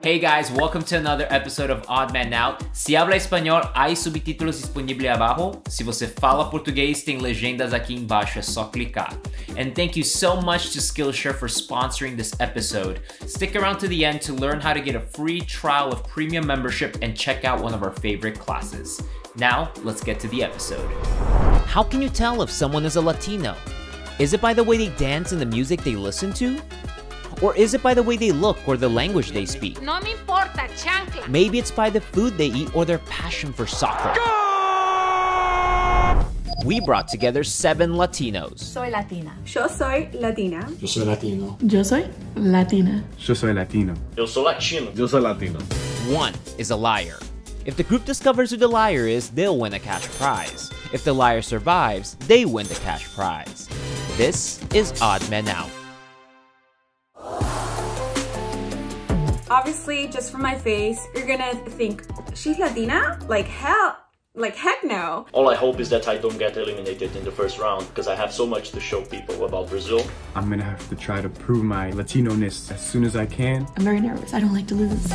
Hey guys, welcome to another episode of Odd Man Out. Se habla espanhol, hay subtítulos disponibles abaixo. Se você fala português, tem legendas aqui embaixo, é só clicar. And thank you so much to Skillshare for sponsoring this episode. Stick around to the end to learn how to get a free trial of premium membership and check out one of our favorite classes. Now, let's get to the episode. How can you tell if someone is a Latino? Is it by the way they dance and the music they listen to? Or is it by the way they look or the language they speak? No me importa, chancla. Maybe it's by the food they eat or their passion for soccer. We brought together seven Latinos. Soy latina. Yo soy latina. Yo soy latino. Yo soy latina. Yo soy latino. Eu sou latino. Yo soy latino. One is a liar. If the group discovers who the liar is, they'll win a cash prize. If the liar survives, they win the cash prize. This is Odd Man Out. Obviously, just from my face, you're gonna think, she's Latina? Like hell, like heck no. All I hope is that I don't get eliminated in the first round because I have so much to show people about Brazil. I'm gonna have to try to prove my Latino-ness as soon as I can. I'm very nervous. I don't like to lose.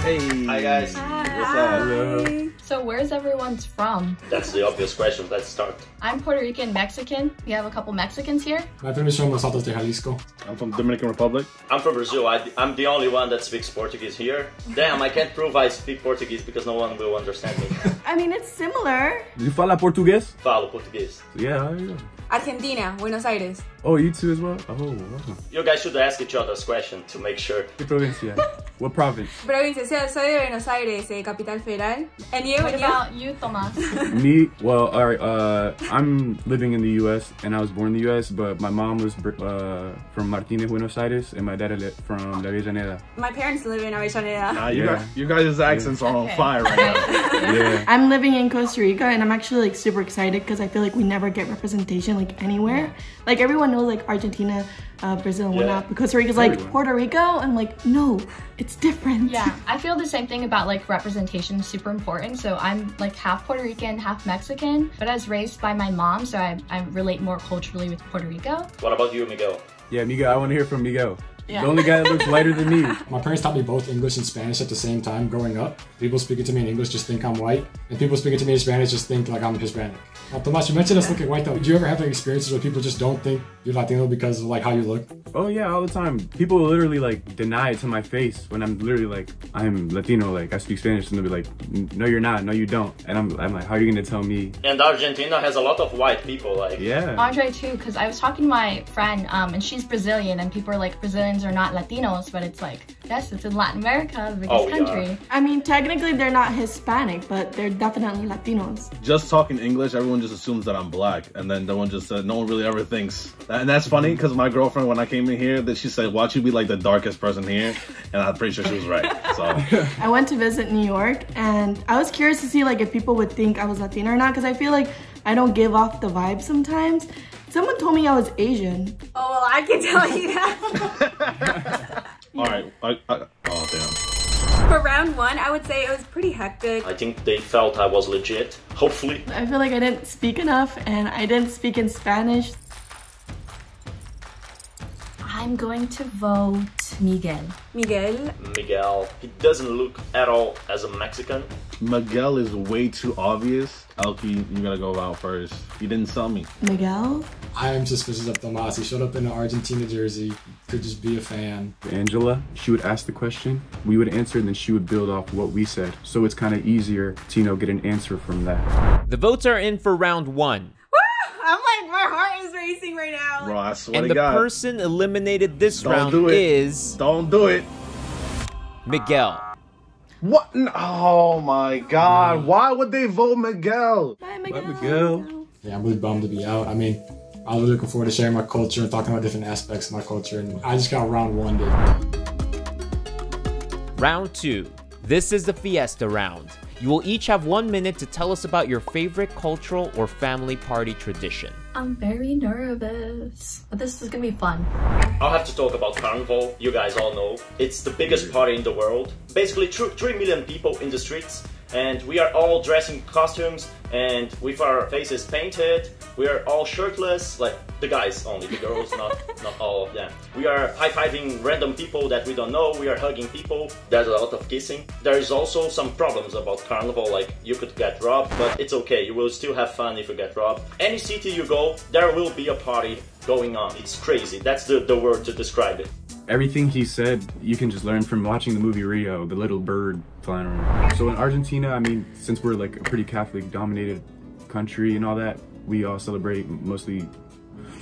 Hey. Hi guys. What's up? So where's everyone's from? That's the obvious question. Let's start. I'm Puerto Rican Mexican. We have a couple Mexicans here. My family's from Los Altos de Jalisco. I'm from Dominican Republic. I'm from Brazil. I, I'm the only one that speaks Portuguese here. Damn, I can't prove I speak Portuguese because no one will understand me. I mean, it's similar. You fala portugués? Falo português. Yeah, I know. Argentina, Buenos Aires. Oh, you too as well? Oh, wow. You guys should ask each other's question to make sure. ¿Qué provincia? what province? Provincia, sí, soy de Buenos Aires, eh, capital federal. And you, What and you? about you, Tomas? Me? Well, alright, uh, I'm living in the US and I was born in the US, but my mom was uh, from Martinez, Buenos Aires, and my dad li- from La Avellaneda. My parents live in Avellaneda. Nah, you Yeah. guys, you guys' accents are on fire right now. Yeah. I'm living in Costa Rica and I'm actually like super excited because I feel like we never get representation like anywhere. Like everyone knows like Argentina, uh, Brazil and Yeah. whatnot, but Costa Rica's like Puerto Rico. I'm like, no, it's different. yeah, I feel the same thing about like representation is super important. So I'm like half Puerto Rican, half Mexican, but I was raised by my mom, so I, I relate more culturally with Puerto Rico. What about you, Miguel? Yeah, Miguel, I want to hear from Miguel. Yeah. The only guy that looks lighter than me. My parents taught me both English and Spanish at the same time growing up. People speaking to me in English just think I'm white, and people speaking to me in Spanish just think like I'm Hispanic. Now, Tomas, you mentioned us looking white though. Did you ever have like, experiences where people just don't think you're Latino because of like how you look? Oh yeah, all the time. People will literally like deny it to my face when I'm literally like, I'm Latino, like I speak Spanish, and they'll be like, no, you're not, no, you don't, and I'm, I'm like, how are you gonna tell me? And Argentina has a lot of white people. Like, Yeah. Andre too, because I was talking to my friend, um, and she's Brazilian, and people are like Brazilians are not Latinos, but it's like yes, it's in Latin America, the biggest Oh, we are. country. I mean, technically they're not Hispanic, but they're definitely Latinos. Just talking English, everyone just assumes that I'm black, and then no one just said, no one really ever thinks. And that's funny because my girlfriend, when I came in here, that she said, "Watch you be like the darkest person here," and I'm pretty sure she was right. So I went to visit New York and I was curious to see like if people would think I was Latina or not because I feel like I don't give off the vibe sometimes. Someone told me I was Asian. Oh, well, I can tell you that. all right, I, I, oh damn. For round one, I would say it was pretty hectic. I think they felt I was legit. Hopefully. I feel like I didn't speak enough and I didn't speak in Spanish. I'm going to vote Miguel. Miguel, Miguel, he doesn't look at all as a Mexican. Miguel is way too obvious. Elky, you gotta go out first. You didn't sell me. Miguel? I'm suspicious of Tomas. He showed up in an Argentina jersey. Could just be a fan. Angela, she would ask the question, we would answer, and then she would build off what we said. So it's kind of easier to, you know, get an answer from that. The votes are in for round one. I'm like, my heart is racing right now. Bro, I swear And to the God. person eliminated this Don't round do it. is Don't do it. Miguel. What? Oh my God! Mm. Why would they vote Miguel? Bye, Miguel. Miguel. Yeah, I'm really bummed to be out. I mean, I was looking forward to sharing my culture and talking about different aspects of my culture, and I just got round one. Dude. Round two. This is the fiesta round. You will each have one minute to tell us about your favorite cultural or family party tradition. I'm very nervous, but this is gonna be fun. I'll have to talk about Carnival. You guys all know. It's the biggest party in the world. Basically, thr- 3 million people in the streets. and we are all dressed in costumes and with our faces painted. We are all shirtless, like the guys only, the girls not not all of them. We are high-fiving random people that we don't know. We are hugging people. There's a lot of kissing. There is also some problems about carnival, like you could get robbed, but it's okay. You will still have fun if you get robbed. Any city you go, there will be a party going on. It's crazy. That's the, the word to describe it. Everything he said, you can just learn from watching the movie Rio, the little bird flying around. So in Argentina, I mean, since we're like a pretty Catholic dominated country and all that, we all celebrate mostly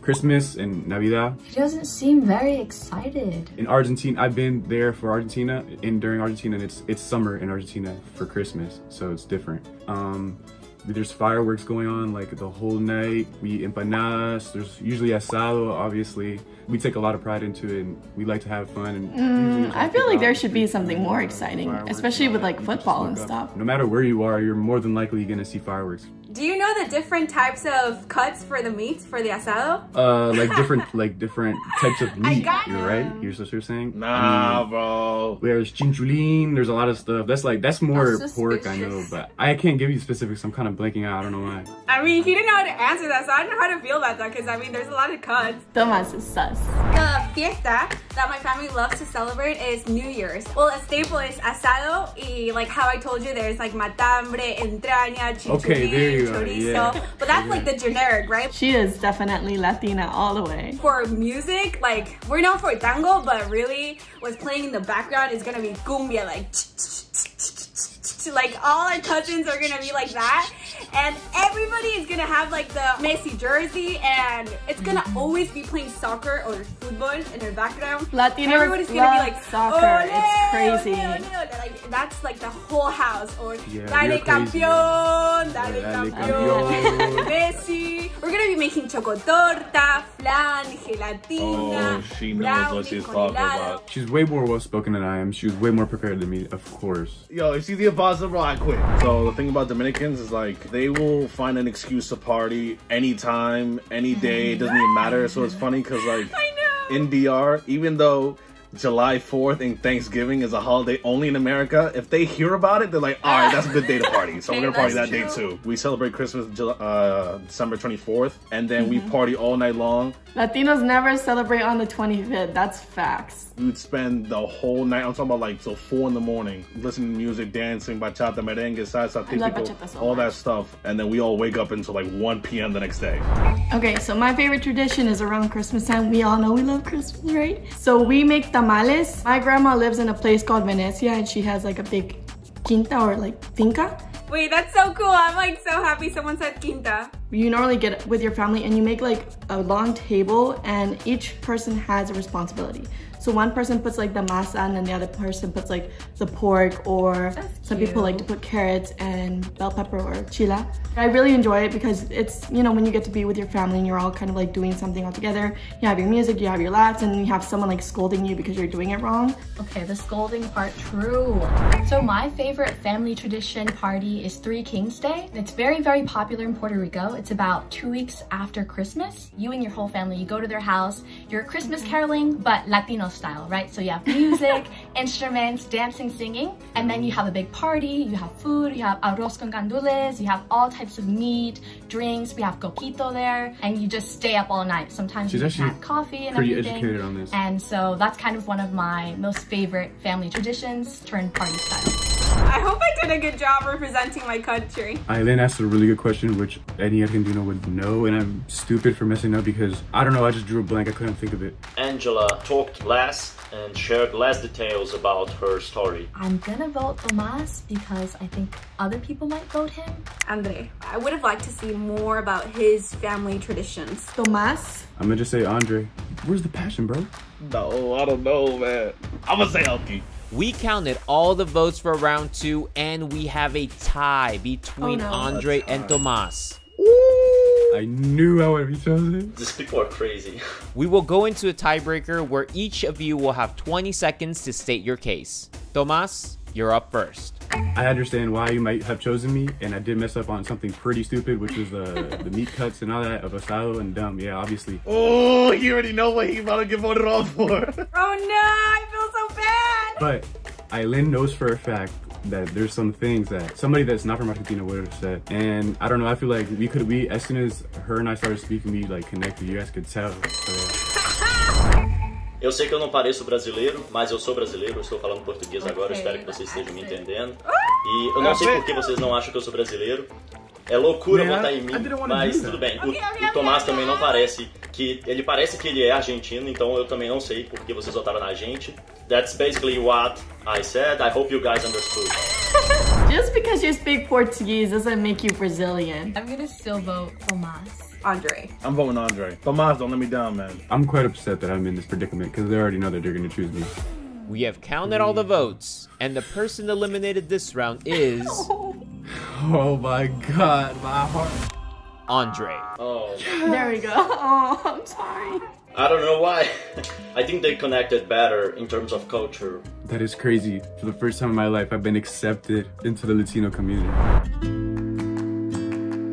Christmas and Navidad. He doesn't seem very excited. In Argentina, I've been there for Argentina and during Argentina, and it's it's summer in Argentina for Christmas, so it's different. Um, there's fireworks going on like the whole night. We empanadas. There's usually asado, obviously. We take a lot of pride into it and we like to have fun. And Mm, I feel like there should be something more exciting, especially with like football and stuff. No matter where you are, you're more than likely gonna see fireworks. Do you know the different types of cuts for the meats for the asado? Uh, like different, like different types of meat. got You're right. You're what you're saying. Nah, bro. There's chinchulin. There's a lot of stuff. That's like that's more That's pork. I know, but I can't give you specifics. I'm kind of blanking out. I don't know why. I mean, he didn't know how to answer that, so I don't know how to feel about that because I mean, there's a lot of cuts. Tomas is sus. The fiesta that my family loves to celebrate is New Year's. Well, a staple is asado y like how I told you, there's like matambre, entraña, chinchulín, Okay, there you go, chorizo. yeah. But that's like the generic, right? She is definitely Latina all the way. For music, like we're known for tango, but really what's playing in the background is gonna be cumbia, like like all our cousins are gonna be like that. And everybody is gonna have like the Messi jersey and it's gonna always be playing soccer or football in their background. Latinos Everybody's gonna love be like soccer. "Ole, It's crazy." ole, ole, ole." Like that's like the whole house. Or Yeah, Dale you're crazy, campeón, Dale Dale campeón, campeón. Messi. We're gonna be making chocotorta, flan, gelatina, Oh, she knows what brownie she's con talking about. She's way more well spoken than I am. She was way more prepared than me, of course. Yo, if she's the impossible, I quit. So the thing about Dominicans is like they will find an excuse to party anytime, any day. It doesn't even matter. So it's funny because like in DR, even though July 4th and Thanksgiving is a holiday only in America, if they hear about it, they're like, all right, that's a good day to party. So Okay, we're gonna party that that's day too. We celebrate Christmas uh, December 24th, and then we party all night long. Latinos never celebrate on the 25th. That's facts. We would spend the whole night. I'm talking about like till four in the morning, listening to music, dancing, bachata, merengue, salsa, típico, so all that stuff, and then we all wake up until like 1 p.m. the next day. Okay, so my favorite tradition is around Christmas time. We all know we love Christmas, right? So we make tamales. My grandma lives in a place called Venecia and she has like a big quinta or like finca. Wait, that's so cool. I'm like so happy someone said quinta. You normally get it with your family and you make like a long table and each person has a responsibility. So one person puts like the masa and then the other person puts like the pork or some people like to put carrots and bell pepper or chila. I really enjoy it because it's, you know, when you get to be with your family and you're all kind of like doing something all together. You have your music, you have your laughs, and you have someone like scolding you because you're doing it wrong. Okay, the scolding part, true. So my favorite family tradition party is Three Kings Day. It's very, very popular in Puerto Rico. It's about two weeks after Christmas. You and your whole family, you go to their house, you're Christmas caroling, but Latino style, right? So you have music, instruments, dancing, singing, and then you have a big party, you have food, you have arroz con gandules, you have all types of meat, drinks, we have coquito there, and you just stay up all night. Sometimes She's you have coffee and pretty everything. educated on this. And so that's kind of one of my most favorite family traditions turned party style. I hope I did a good job representing my country. Aylen asked a really good question, which any Argentino would know, and I'm stupid for messing up because I don't know. I just drew a blank. I couldn't think of it. Angela talked less and shared less details about her story. I'm gonna vote Tomas because I think other people might vote him. Andre, I would have liked to see more about his family traditions. Tomas, I'm gonna just say Andre. Where's the passion, bro? No, I don't know, man. I'm gonna say Elky. We counted all the votes for round two, and we have a tie between Oh, no. Andre and Tomas. I knew I would be chosen. These people are crazy. We will go into a tiebreaker where each of you will have 20 seconds to state your case. Tomas, you're up first. I understand why you might have chosen me, and I did mess up on something pretty stupid, which was uh, the meat cuts and all that of asado and dumb. Yeah, obviously. Oh, you already know what he about to get voted off for. Oh no, I feel so bad. But Aylen knows for a fact that there's some things that somebody that's not from Argentina would have said. And I don't know, I feel like we could, we, as soon as her and I started speaking, we like connected, you guys could tell. So, Eu sei que eu não pareço brasileiro, mas eu sou brasileiro, eu estou falando português agora, eu Ok, espero que vocês estejam me entendendo. E eu não sei por que vocês não acham que eu sou brasileiro. É loucura Man, votar em mim, mas do tudo bem. O, o Tomás também não parece que. Ele parece que ele é argentino, então eu também não sei por que vocês votaram na gente. That's basically what I said. I hope you guys understood. Just because you speak Portuguese doesn't make you Brazilian. I'm gonna still vote Tomas. Andre. I'm voting Andre. Tomas, don't let me down, man. I'm quite upset that I'm in this predicament because they already know that they're gonna choose me. We have counted all the votes, and the person eliminated this round is Oh my god, my heart. Andre. Oh, There we go. Oh, I'm sorry. I don't know why. I think they connected better in terms of culture. That is crazy. For the first time in my life, I've been accepted into the Latino community.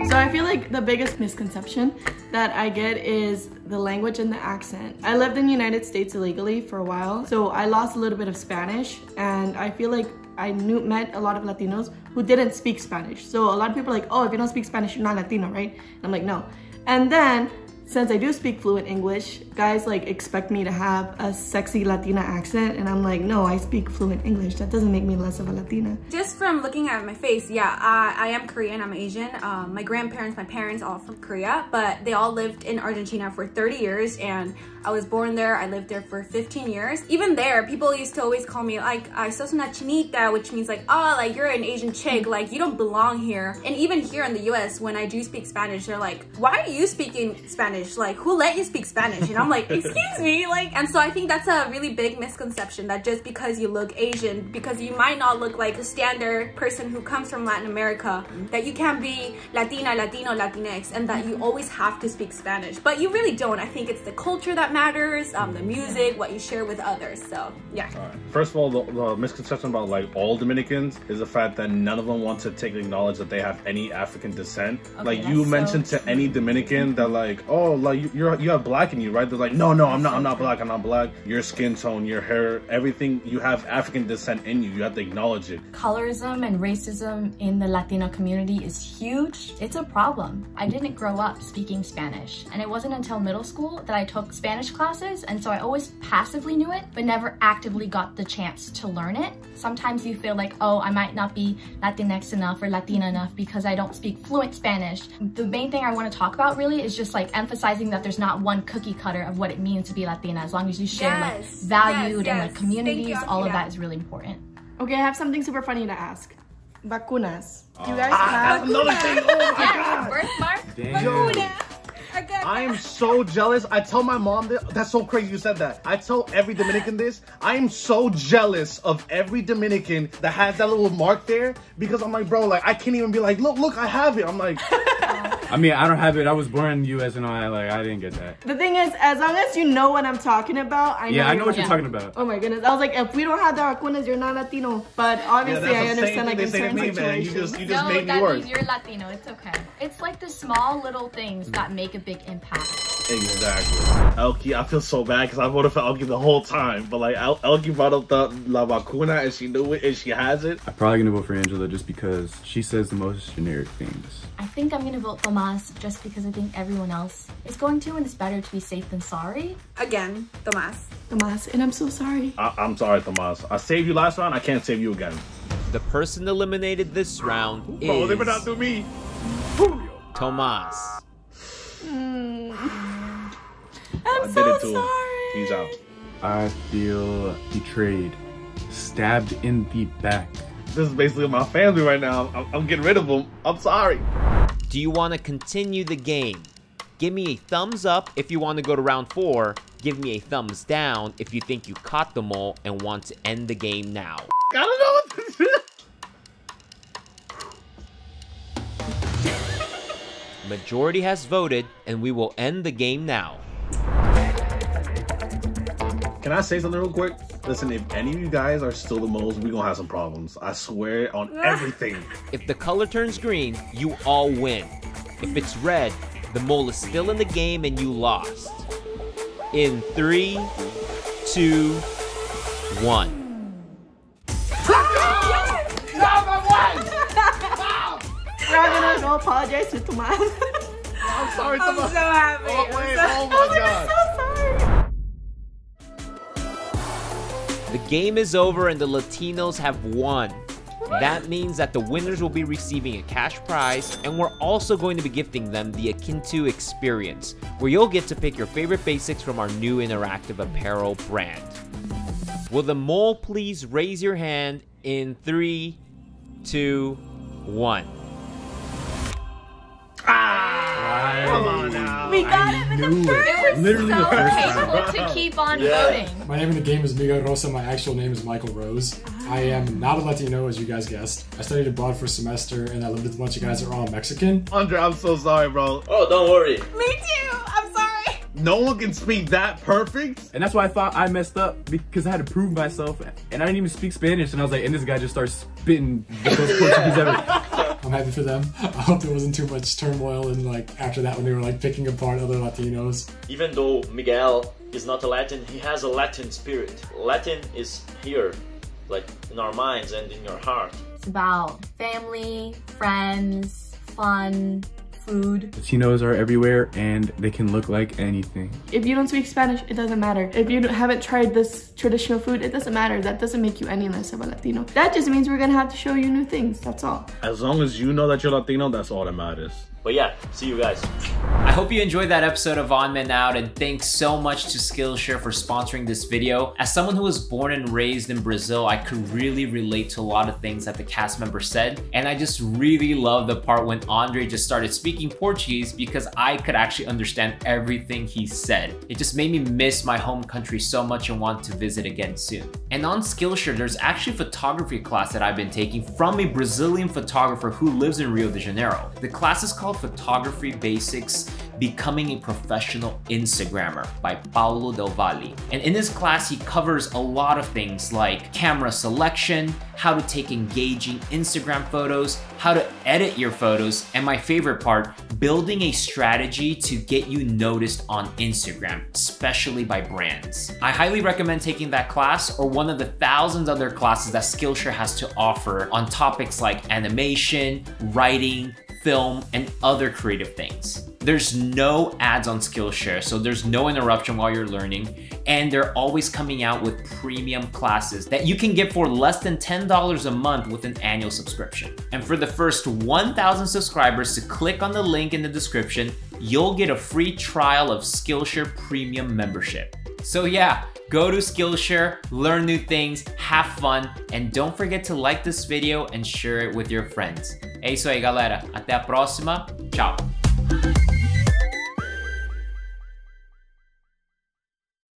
So I feel like the biggest misconception that I get is the language and the accent. I lived in the United States illegally for a while, so I lost a little bit of Spanish, and I feel like I knew met a lot of Latinos who didn't speak Spanish. So a lot of people are like, oh, if you don't speak Spanish, you're not Latino, right? And I'm like, no. And then since I do speak fluent English, guys like expect me to have a sexy Latina accent, and I'm like, no, I speak fluent English. That doesn't make me less of a Latina. Just from looking at my face, yeah, uh, I am Korean, I'm Asian. Um, my grandparents, my parents, all from Korea, but they all lived in Argentina for 30 years, and I was born there. I lived there for 15 years. Even there, people used to always call me like, I sos una chinita," which means like, oh, like you're an Asian chick, like you don't belong here. And even here in the U.S., when I do speak Spanish, they're like, "Why are you speaking Spanish? Like, who let you speak Spanish?" And I'm like, "Excuse me," like, and so I think that's a really big misconception that just because you look Asian, because you might not look like a standard person who comes from Latin America, that you can be Latina, Latino, Latinx, and that you always have to speak Spanish. But you really don't. I think it's the culture that matters, um, the music, what you share with others. So yeah. First of all, the, the misconception about like all Dominicans is the fact that none of them want to take acknowledge that they have any African descent. like you that's so mentioned to any Dominican that like, oh, like you, you're you have black in you, right? They're like, no, no, I'm not, I'm not black, I'm not black. Your skin tone, your hair, everything, you have African descent in you. You have to acknowledge it. Colorism and racism in the Latino community is huge. It's a problem. I didn't grow up speaking Spanish, and it wasn't until middle school that I took Spanish classes, and so I always passively knew it, but never actively got the chance to learn it. Sometimes you feel like, oh, I might not be Latinx enough or Latina enough because I don't speak fluent Spanish. The main thing I want to talk about really is just like emphasizing that there's not one cookie cutter of what it means to be Latina, as long as you share Yes, like yes, valued and like communities, Thank you, all of that is really important. Okay, I have something super funny to ask. Vacunas. Do you guys Ah, have? that's another thing. Oh my Yes, god. birthmark. Damn. I am so jealous. I tell my mom that. That's so crazy you said that. I tell every Dominican this. I am so jealous of every Dominican that has that little mark there because I'm like, bro, like I can't even be like, look, look, I have it. I'm like, I mean, I don't have it. I was born in the U.S. and I like I didn't get that. The thing is, as long as you know what I'm talking about, I know. Yeah, I know what you're talking about. Oh my goodness! I was like, if we don't have the vacunas, you're not Latino. But obviously, I understand like in certain me, man. You situations. just, you just no, made me that work. means you're Latino. It's okay. It's like the small little things that make a big impact. Exactly. Elky, I feel so bad because I voted for Elky the whole time, but like El- Elky brought up the la vacuna and she knew it and she has it. I'm probably gonna vote for Angela just because she says the most generic things. I think I'm gonna vote Tomas just because I think everyone else is going to, and it's better to be safe than sorry. Again, Tomas. Tomas, and I'm so sorry. I- I'm sorry, Tomas. I saved you last round. I can't save you again. The person eliminated this round Bro, they is better not do me. Tomas. I'm I did so it to him. He's out. I feel betrayed, stabbed in the back. This is basically my family right now. I'm, I'm getting rid of them. I'm sorry. Do you want to continue the game? Give me a thumbs up if you want to go to round four. Give me a thumbs down if you think you caught them all and want to end the game now. I don't know what to do. Majority has voted, and we will end the game now. Can I say something real quick? Listen, if any of you guys are still the moles, we're gonna have some problems. I swear on everything. If the color turns green, you all win. If it's red, the mole is still in the game and you lost. In three, two, one. Not my wife! We're gonna apologize to Tomas. I'm sorry, I'm Tomas. so happy. Oh, wait, oh my god. The game is over and the Latinos have won. That means that the winners will be receiving a cash prize, and we're also going to be gifting them the Akinto experience, where you'll get to pick your favorite basics from our new interactive apparel brand. Will the mole please raise your hand in three, two, one? Ah! Come on now. We got him in the first. It was Literally the so first painful to keep on Yeah. voting. My name in the game is Miguel Rosa. My actual name is Michael Rose. I ah. am not a Latino, as you guys guessed. I studied abroad for a semester, and I lived with a bunch of guys that are all Mexican. Andre, I'm so sorry, bro. Oh, don't worry. Me too. I'm sorry. No one can speak that perfect. And that's why I thought I messed up because I had to prove myself, and I didn't even speak Spanish. And I was like, and this guy just starts spitting the most Portuguese ever. I'm happy for them. I hope there wasn't too much turmoil and like after that when they were like picking apart other Latinos. Even though Miguel is not a Latin, he has a Latin spirit. Latin is here, like in our minds and in your heart. It's about family, friends, fun, food. Latinos are everywhere, and they can look like anything. If you don't speak Spanish, it doesn't matter. If you haven't tried this traditional food, it doesn't matter. That doesn't make you any less of a Latino. That just means we're gonna have to show you new things. That's all. As long as you know that you're Latino, that's all that matters. But yeah, see you guys. I hope you enjoyed that episode of Odd Man Out and thanks so much to Skillshare for sponsoring this video. As someone who was born and raised in Brazil, I could really relate to a lot of things that the cast member said. And I just really love the part when Andre just started speaking Portuguese because I could actually understand everything he said. It just made me miss my home country so much and want to visit again soon. And on Skillshare, there's actually a photography class that I've been taking from a Brazilian photographer who lives in Rio de Janeiro. The class is called Photography Basics Becoming a Professional Instagrammer by Paolo Del Valle. And in this class, he covers a lot of things like camera selection, how to take engaging Instagram photos, how to edit your photos, and my favorite part, building a strategy to get you noticed on Instagram, especially by brands. I highly recommend taking that class or one of the thousands other classes that Skillshare has to offer on topics like animation, writing, film, and other creative things. There's no ads on Skillshare, so there's no interruption while you're learning, and they're always coming out with premium classes that you can get for less than $10 a month with an annual subscription. And for the first 1,000 subscribers to click on the link in the description, you'll get a free trial of Skillshare Premium membership. So yeah, go to Skillshare, learn new things, have fun, and don't forget to like this video and share it with your friends. É isso aí, galera. Até a próxima. Tchau.